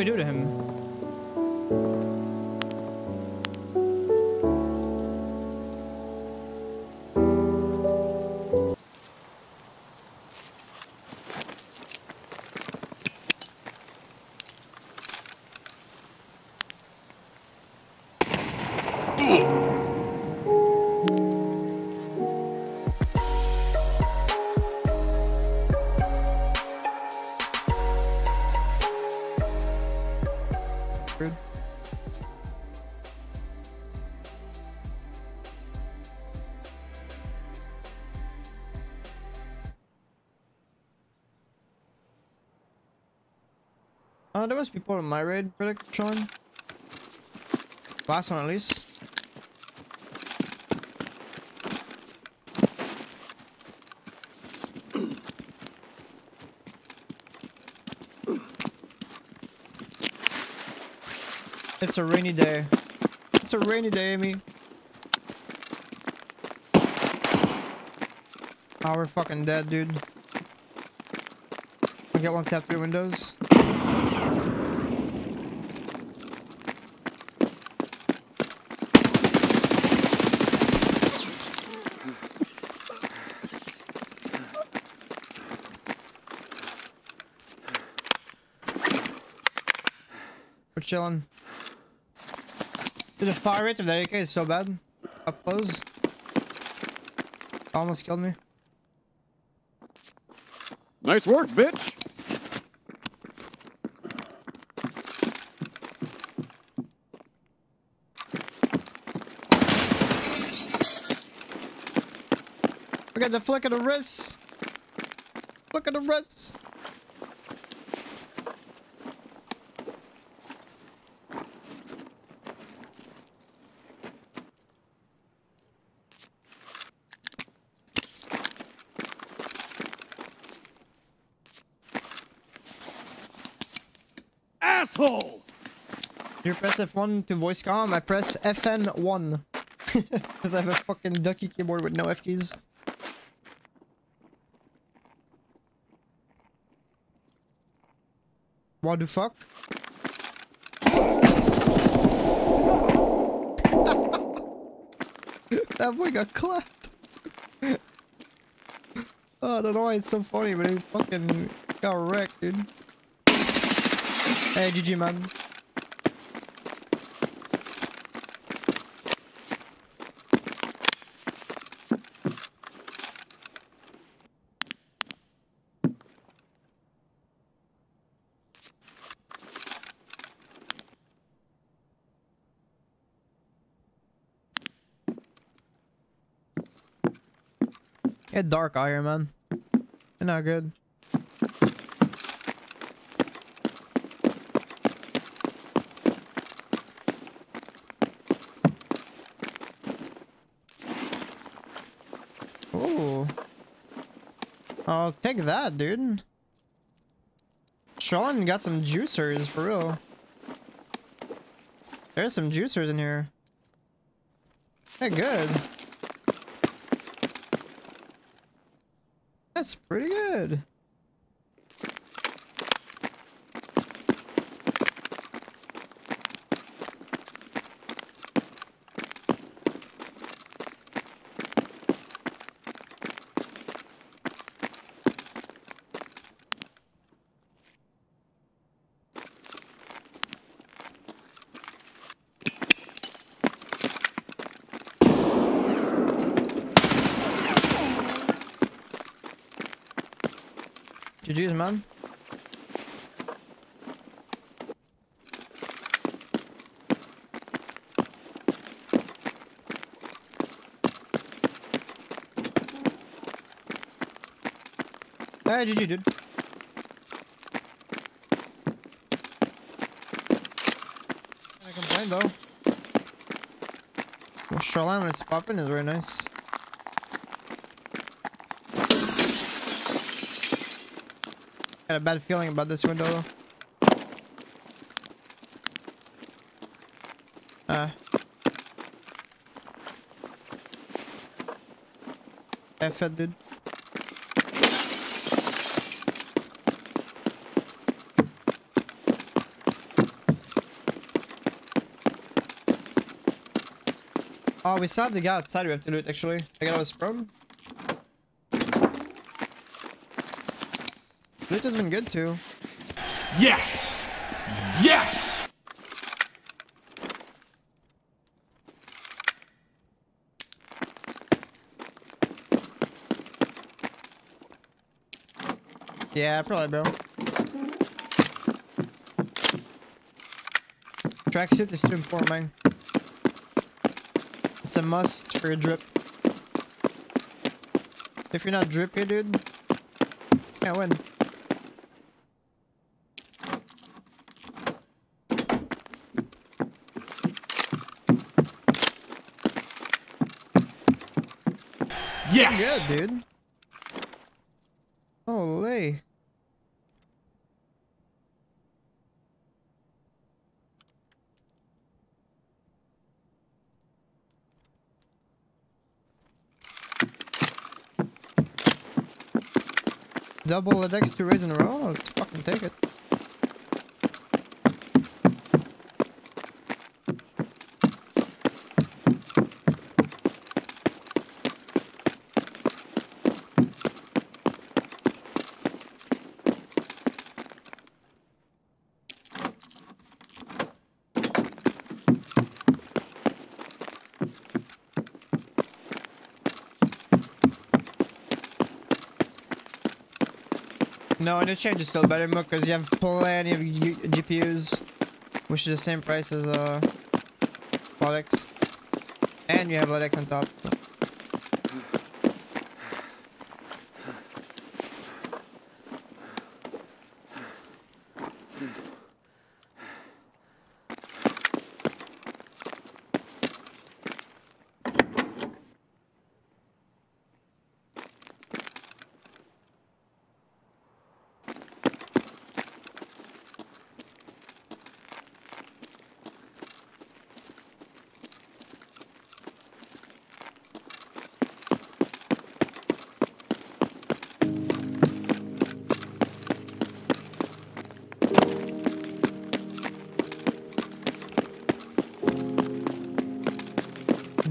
we do to him? Uh, there must be people in my raid, predict Sean. Last one at least. It's a rainy day. It's a rainy day, Amy. Oh, we're fucking dead, dude. I get one cat through windows. We're chilling. Dude, the fire rate of the AK is so bad. Up close. Almost killed me. Nice work, bitch. Look at the flick of the wrist. Look at the wrist. Asshole! You press F1 to voice comm, I press FN1. Because I have a fucking ducky keyboard with no F keys. What the fuck? that boy got clapped. oh, I don't know why it's so funny, but he fucking got wrecked, dude. Hey, GG, man. Yeah, dark iron, man. You're not good. Ooh. I'll take that, dude. Sean got some juicers, for real. There's some juicers in here. They're good. That's pretty good. GG's, man. Hey, GG, dude. I complain though. Shoreline when it's popping is very nice. got a bad feeling about this window. Uh. F it, dude. Oh, we still have the guy outside we have to loot actually. The guy was from. Loot has been good too. Yes! Yes! Yeah, probably, bro. Tracksuit is too informing. It's a must for a drip. If you're not drippy, dude, can't win. Yes! Good, dude. Holy. Double the dex two raids in a row? Let's fucking take it. No, the change is still better because you have plenty of GPUs, which is the same price as uh, LEDX. And you have LEDX on top.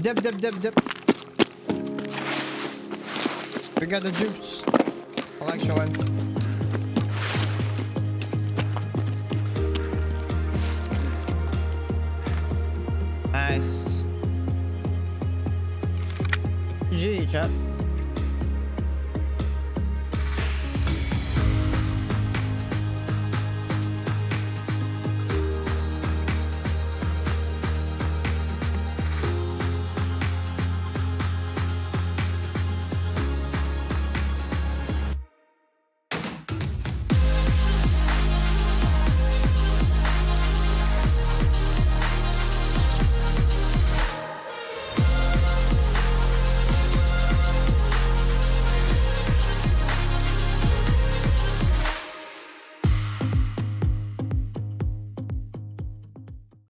Dip, dip, dip, dip. We got the juice. I like showing. Nice. GG, chat.